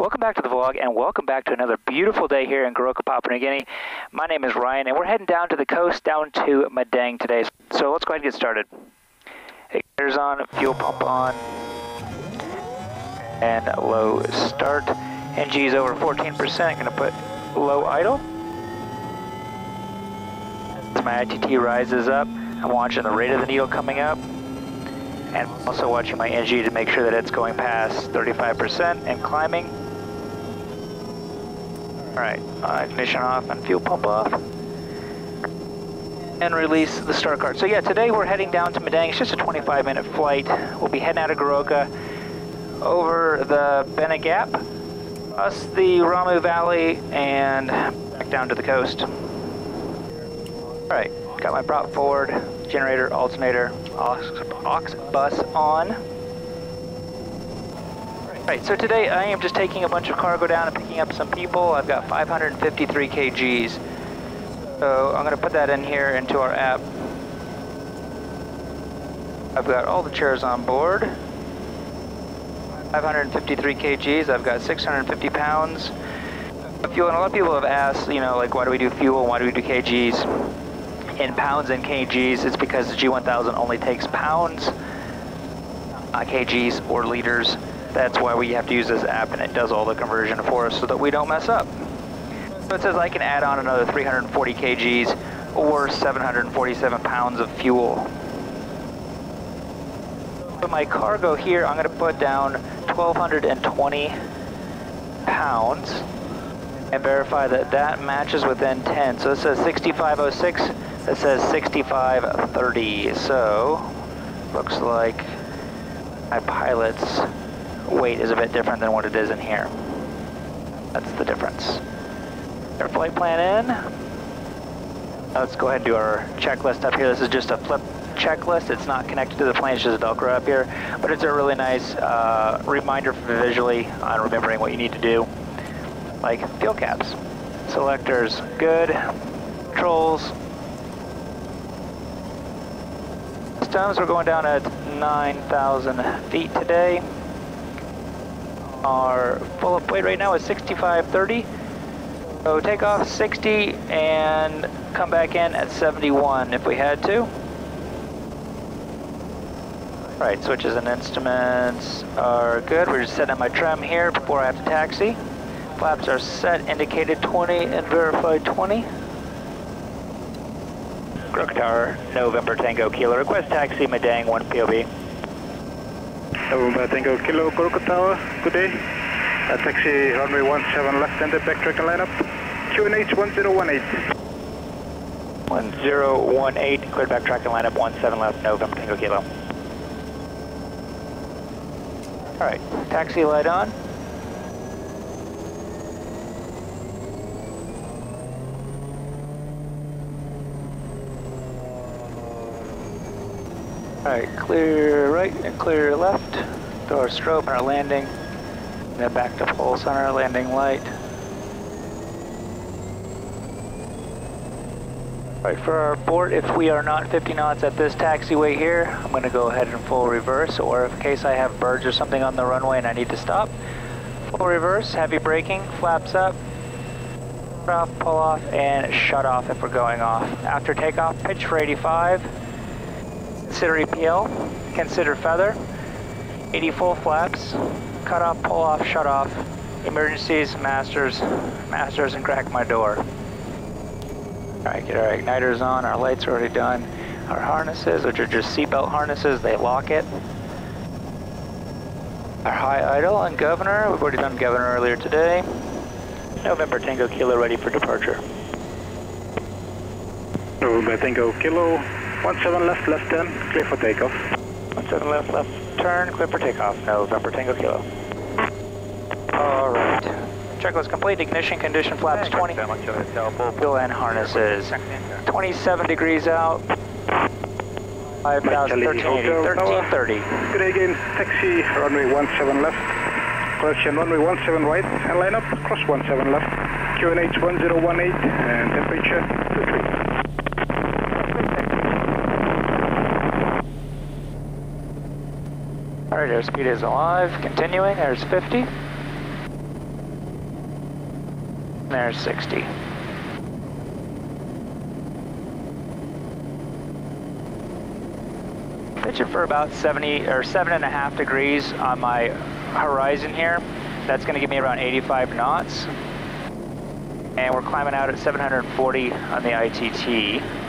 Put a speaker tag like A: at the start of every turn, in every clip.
A: Welcome back to the vlog and welcome back to another beautiful day here in Goroka, Papua New Guinea. My name is Ryan and we're heading down to the coast, down to Madang today. So let's go ahead and get started. Ignition's on, fuel pump on, and low start. NG is over 14%, gonna put low idle. As my ITT rises up, I'm watching the rate of the needle coming up and also watching my NG to make sure that it's going past 35% and climbing. Alright, uh, ignition off and fuel pump off. And release the start card. So yeah, today we're heading down to Madang. It's just a 25 minute flight. We'll be heading out of Goroka over the Bena Gap, us the Ramu Valley, and back down to the coast. Alright, got my prop forward, generator, alternator, aux, aux bus on. Right, so today I am just taking a bunch of cargo down and picking up some people. I've got 553 kgs. So I'm going to put that in here into our app. I've got all the chairs on board. 553 kgs, I've got 650 pounds. Fuel, and a lot of people have asked, you know, like why do we do fuel, why do we do kgs? In pounds and kgs, it's because the G1000 only takes pounds, not kgs or liters. That's why we have to use this app and it does all the conversion for us so that we don't mess up. So it says I can add on another 340 kgs or 747 pounds of fuel. For my cargo here, I'm going to put down 1,220 pounds and verify that that matches within 10. So it says 6506, it says 6530. So looks like my pilot's weight is a bit different than what it is in here. That's the difference. Our flight plan in. Let's go ahead and do our checklist up here. This is just a flip checklist. It's not connected to the plane, it's just Velcro up here. But it's a really nice uh, reminder visually on remembering what you need to do. Like fuel caps, selectors, good, controls. Systems, we're going down at 9,000 feet today. Our full up weight right now is 6530. So take off 60 and come back in at 71 if we had to. Right, switches and instruments are good. We're just setting up my trim here before I have to taxi. Flaps are set, indicated 20 and verified 20. Goroka Tower, November Tango Kilo. Request taxi, Madang 1 POB.
B: November Tango Kilo, Goroka Tower, good day. Uh, taxi runway 17 left and backtrack and lineup. QNH 1018.
A: 1018, cleared back track and lineup 17 left, November Tango Kilo. Alright, taxi light on. Alright, clear right and clear left. Throw our strobe on our landing. And Then back to pulse on our landing light. Right, for our port, if we are not 50 knots at this taxiway here, I'm going to go ahead and full reverse, or in case I have birds or something on the runway and I need to stop, full reverse, heavy braking, flaps up, off, pull off, and shut off if we're going off. After takeoff, pitch for 85, consider EPL, consider feather, 80 full flaps, cut off, pull off, shut off, emergencies, masters, masters, and crack my door. Alright, get our igniters on, our lights are already done. Our harnesses, which are just seatbelt harnesses, they lock it. Our high idle and governor, we've already done governor earlier today. November Tango Kilo ready for departure.
B: November Tango Kilo, 17 left, left 10, clear for takeoff.
A: 17 left, left turn, clear for takeoff. November Tango Kilo. Alright. Checklist complete, ignition condition flaps 20. Fuel and harnesses. 27 degrees out. 5,000, 1380, 1330.
B: Good day again, taxi runway 17 left. Correction, runway 17 right and line up, cross 17 left. QNH 1018 and temperature 23.
A: Alright, airspeed is alive. Continuing, there's 50. There's 60. Pitching for about 70 or seven and a half degrees on my horizon here. That's going to give me around 85 knots. And we're climbing out at 740 on the ITT.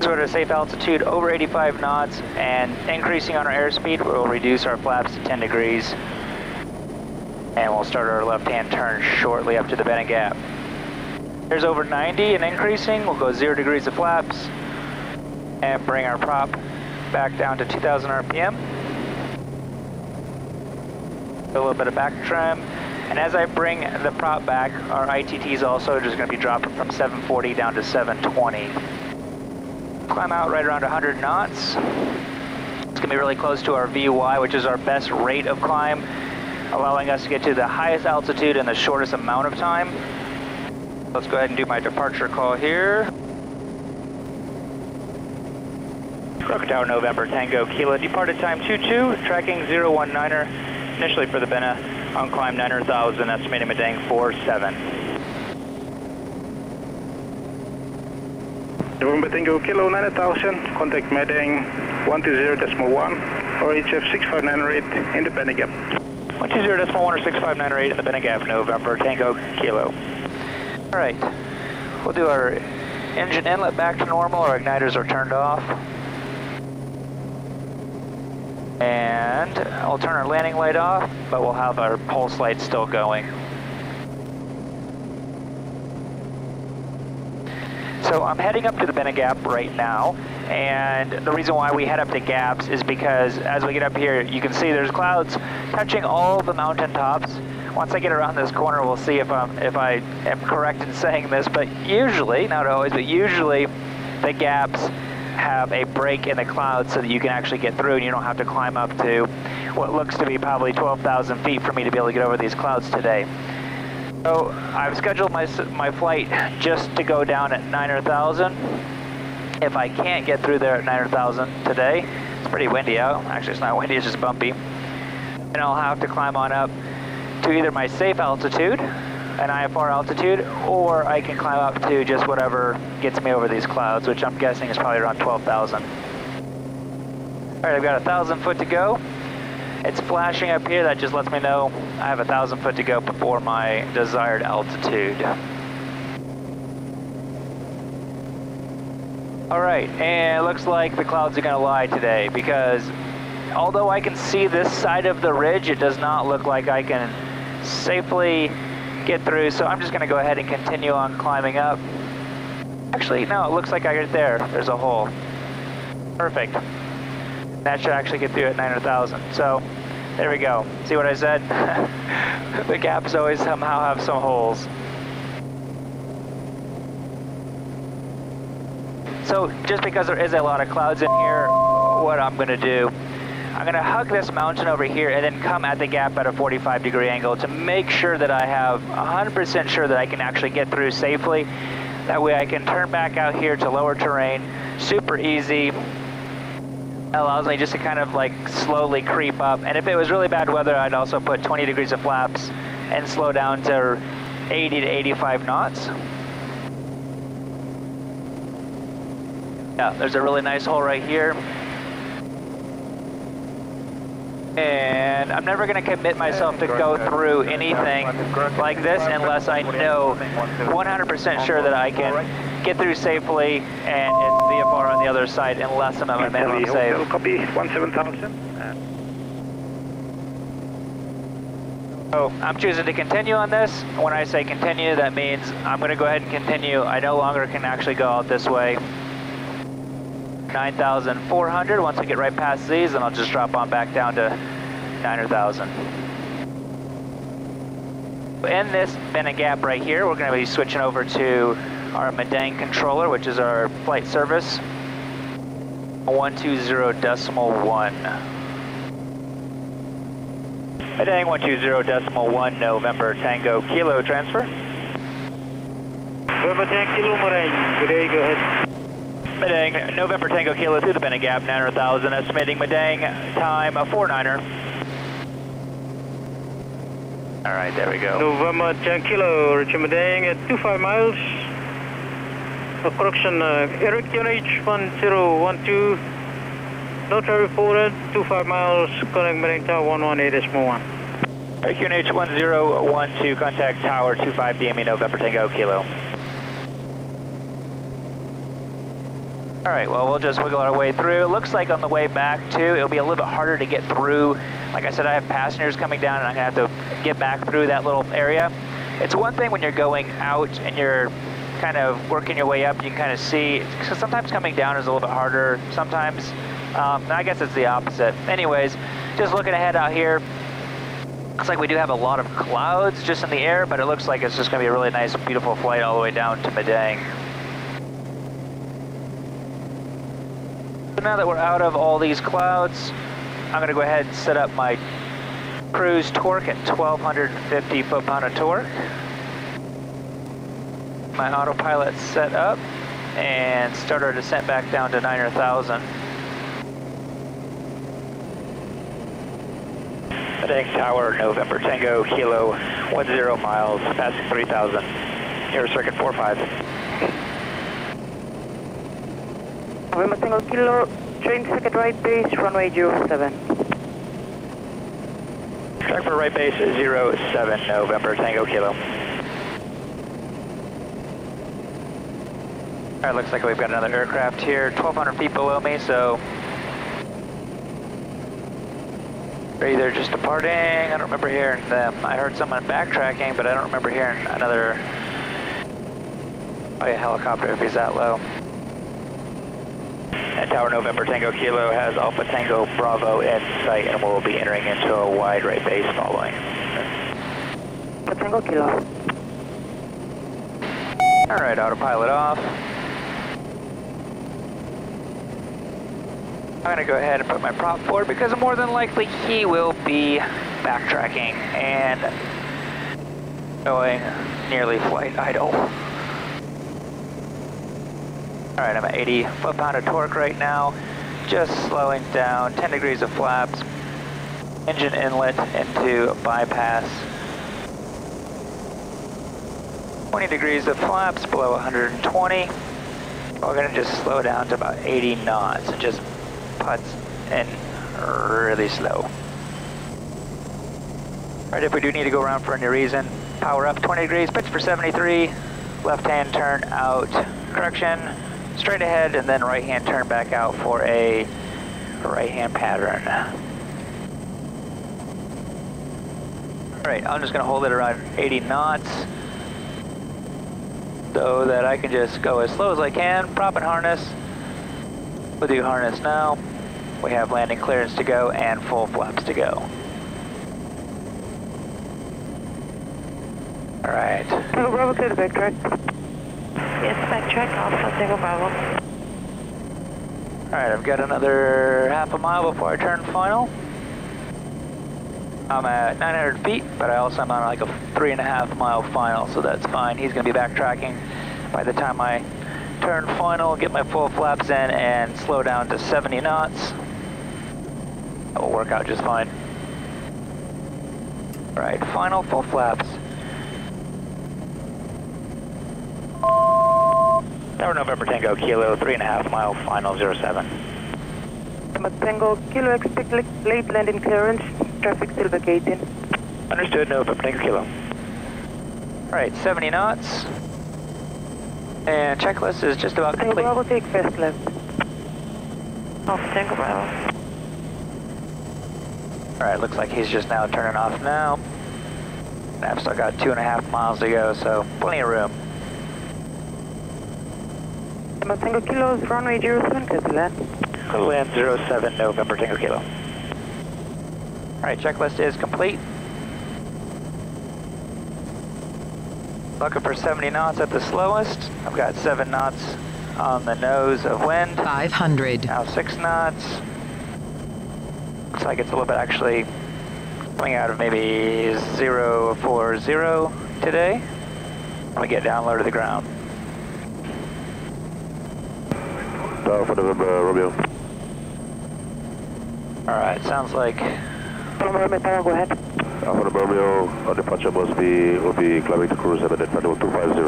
A: So we're at a safe altitude over 85 knots and increasing on our airspeed we'll reduce our flaps to 10 degrees. And we'll start our left-hand turn shortly up to the Bena Gap. There's over 90 and increasing. We'll go zero degrees of flaps and bring our prop back down to 2000 RPM. A little bit of back trim. And as I bring the prop back, our ITT is also just going to be dropping from 740 down to 720. Climb out right around 100 knots. It's going to be really close to our VY, which is our best rate of climb, allowing us to get to the highest altitude in the shortest amount of time. Let's go ahead and do my departure call here. Crocodile November Tango Kilo, departed time 22, tracking 019er, initially for the Bena on climb 900,000, estimating Madang 47.
B: November Tango Kilo 9000, contact Madang 120.1 or HF 6598 in the Bena Gap.
A: 120.1 or 6598 in the Bena Gap, November Tango Kilo. All right, we'll do our engine inlet back to normal, our igniters are turned off. And I'll turn our landing light off, but we'll have our pulse light still going. So I'm heading up to the Bena Gap right now, and the reason why we head up to gaps is because as we get up here, you can see there's clouds touching all the mountain tops. Once I get around this corner, we'll see if I'm if I am correct in saying this, but usually, not always, but usually the gaps have a break in the clouds so that you can actually get through and you don't have to climb up to what looks to be probably 12,000 feet for me to be able to get over these clouds today. So I've scheduled my, my flight just to go down at 900,000. If I can't get through there at 900,000 today, it's pretty windy out. Actually, it's not windy, it's just bumpy. And I'll have to climb on up to either my safe altitude, an IFR altitude, or I can climb up to just whatever gets me over these clouds, which I'm guessing is probably around 12,000. All right, I've got a thousand foot to go. It's flashing up here, that just lets me know I have a thousand foot to go before my desired altitude. All right, and it looks like the clouds are gonna lie today because although I can see this side of the ridge, it does not look like I can safely get through, so I'm just gonna go ahead and continue on climbing up. Actually, no, it looks like I get there. There's a hole. Perfect. That should actually get through at 900,000. So, there we go. See what I said? the gaps always somehow have some holes. So, just because there is a lot of clouds in here, what I'm gonna do I'm gonna hug this mountain over here and then come at the gap at a 45 degree angle to make sure that I have 100% sure that I can actually get through safely. That way I can turn back out here to lower terrain, super easy. Allows me just to kind of like slowly creep up. And if it was really bad weather, I'd also put 20 degrees of flaps and slow down to 80 to 85 knots. Yeah, there's a really nice hole right here. And I'm never going to commit myself to go through anything like this unless I know 100% sure that I can get through safely and it's VFR the other side unless I'm at my minimum safe.
B: Copy, 17,000.
A: So I'm choosing to continue on this. When I say continue, that means I'm going to go ahead and continue. I no longer can actually go out this way. 9,400. Once I get right past these, then I'll just drop on back down to 900,000. In this Bena Gap right here, we're going to be switching over to our Madang controller, which is our flight service. 120 decimal one. Madang 120 decimal one, November Tango Kilo transfer.
C: November Tango Kilo good day, go ahead.
A: Madang, November Tango Kilo through the Bena Gap, 900,000, estimating Madang time, a 49er. All right, there we go.
C: November 10 Kilo, Richard Madang at 25 miles. Uh, correction, uh, Eric UNH 1012. Notary reported, 25 miles, Madang Tower 118.1.
A: QNH 1012, contact tower 25 DME November Tango Kilo. All right, well, we'll just wiggle our way through. It looks like on the way back, too, it'll be a little bit harder to get through. Like I said, I have passengers coming down, and I'm going to have to get back through that little area. It's one thing when you're going out and you're kind of working your way up, you can kind of see. So sometimes coming down is a little bit harder. Sometimes, um, I guess it's the opposite. Anyways, just looking ahead out here, Looks like we do have a lot of clouds just in the air, but it looks like it's just going to be a really nice, beautiful flight all the way down to Madang. So now that we're out of all these clouds, I'm going to go ahead and set up my cruise torque at 1250 foot-pound of torque. My autopilot set up and start our descent back down to 9,000. Madang Tower, November Tango, Kilo, 10 miles, passing 3,000. Air circuit 45.
D: November Tango Kilo, train second right base, runway 07.
A: Track for right base 07, November Tango, Kilo. Alright, looks like we've got another aircraft here, 1,200 feet below me, so They're either just departing, I don't remember hearing them. I heard someone backtracking, but I don't remember hearing another oh yeah, helicopter if he's that low. And Tower November Tango Kilo has Alpha Tango Bravo in sight and we'll be entering into a wide right base following.
D: Alpha Tango Kilo.
A: Alright, autopilot off. I'm going to go ahead and put my prop forward because more than likely he will be backtracking and going nearly flight idle. Alright, I'm at 80 foot-pound of torque right now, just slowing down, 10 degrees of flaps, engine inlet into bypass, 20 degrees of flaps below 120. We're going to just slow down to about 80 knots and just putts in really slow. Right, if we do need to go around for any reason, power up 20 degrees, pitch for 73, left hand turn out, correction, straight ahead, and then right hand turn back out for a right hand pattern. Alright, I'm just going to hold it around 80 knots so that I can just go as slow as I can, prop and harness. We'll do harness now. We have landing clearance to go and full flaps to go. All right.
D: Tango Bravo, clear the backtrack.
E: Yes, backtrack, Alpha Tango Bravo.
A: All right, I've got another half a mile before I turn final. I'm at 900 feet, but I also am on like a three and a half mile final, so that's fine. He's gonna be backtracking by the time I turn final, get my full flaps in, and slow down to 70 knots. That will work out just fine. All right, final full flaps. Tower November Tango Kilo, three and a half mile final 07.
D: November Tango Kilo, expect late late landing clearance, traffic still vacating.
A: Understood, November Tango Kilo. All right, 70 knots. And checklist is just about
D: Tango
A: complete.
D: Bravo, take fast left.
E: Alpha oh, Tango Bravo.
A: All right, looks like he's just now turning off now. I've still got two and a half miles to go, so plenty of room.
D: November Tango Kilo, runway 07, clear to land.
A: Land 07, November Tango Kilo. All right, checklist is complete. Looking for 70 knots at the slowest. I've got 7 knots on the nose of wind.
F: 500.
A: Now 6 knots. Looks like it's a little bit actually coming out of maybe 040 today. When we get down low to the ground.
G: Tower for November, Romeo.
A: All right, sounds like
D: Alpha Romeo Tower, go ahead.
F: Alpha Romeo, our departure must be, will be climbing to cruise eminent manual 250.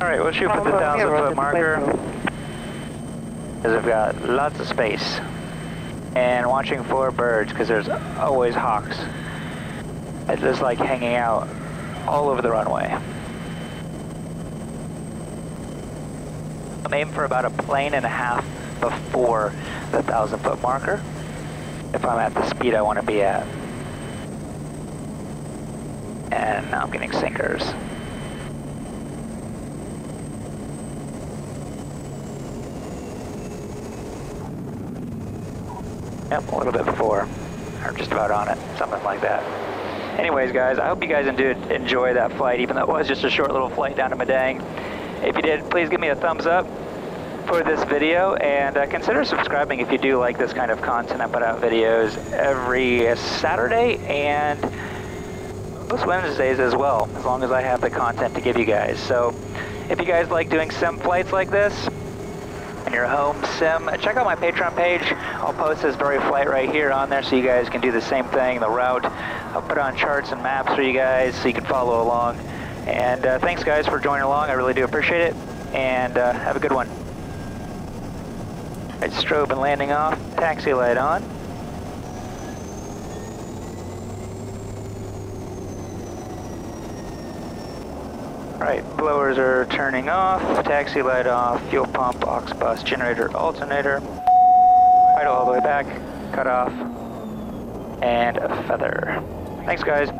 A: All right, we'll shoot for the thousand foot marker. Because we've got lots of space. And watching for birds because there's always hawks. It's just like hanging out all over the runway. I'm aiming for about a plane and a half before the thousand foot marker if I'm at the speed I want to be at. And now I'm getting sinkers. Yep, a little bit before, or just about on it, something like that. Anyways, guys, I hope you guys did enjoy that flight, even though it was just a short little flight down to Madang. If you did, please give me a thumbs up for this video, and uh, consider subscribing if you do like this kind of content. I put out videos every Saturday and most Wednesdays as well, as long as I have the content to give you guys. So, if you guys like doing sim flights like this, your home sim, check out my Patreon page. I'll post this very flight right here on there so you guys can do the same thing, the route. I'll put on charts and maps for you guys so you can follow along. And uh, thanks guys for joining along, I really do appreciate it. And uh, have a good one. Right, strobe and landing off, taxi light on. Right, blowers are turning off, taxi light off, fuel pump, aux bus, generator, alternator. Right all the way back, cut off, and a feather. Thanks guys.